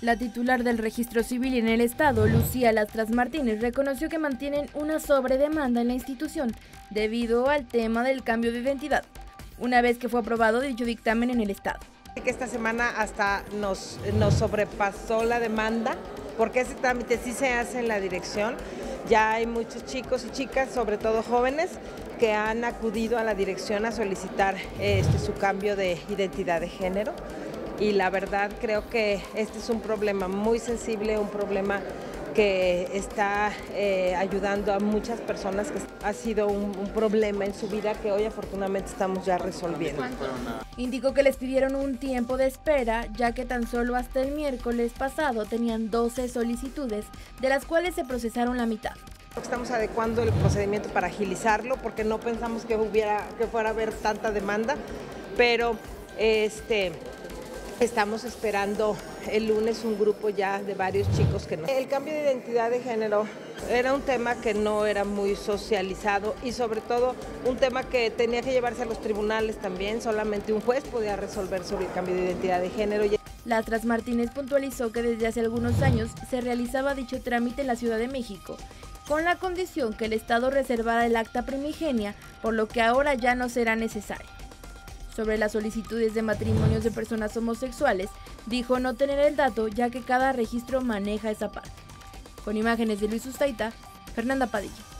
La titular del registro civil en el estado, Lucía Lastras Martínez, reconoció que mantienen una sobredemanda en la institución debido al tema del cambio de identidad, una vez que fue aprobado dicho dictamen en el estado. Que esta semana hasta nos, sobrepasó la demanda, porque ese trámite sí se hace en la dirección. Ya hay muchos chicos y chicas, sobre todo jóvenes, que han acudido a la dirección a solicitar este, su cambio de identidad de género y la verdad creo que este es un problema muy sensible, un problema que está eh, ayudando a muchas personas, que ha sido un, un, problema en su vida que hoy afortunadamente estamos ya resolviendo. Indicó que les pidieron un tiempo de espera, ya que tan solo hasta el miércoles pasado tenían 12 solicitudes, de las cuales se procesaron la mitad. Estamos adecuando el procedimiento para agilizarlo, porque no pensamos que, hubiera, que fuera a haber tanta demanda, pero este, Estamos esperando el lunes un grupo ya de varios chicos que no. El cambio de identidad de género era un tema que no era muy socializado y sobre todo un tema que tenía que llevarse a los tribunales también. Solamente un juez podía resolver sobre el cambio de identidad de género. Latras Martínez puntualizó que desde hace algunos años se realizaba dicho trámite en la Ciudad de México, con la condición que el Estado reservara el acta primigenia, por lo que ahora ya no será necesario sobre las solicitudes de matrimonios de personas homosexuales, dijo no tener el dato ya que cada registro maneja esa parte. Con imágenes de Luis Ustaita, Fernanda Padilla.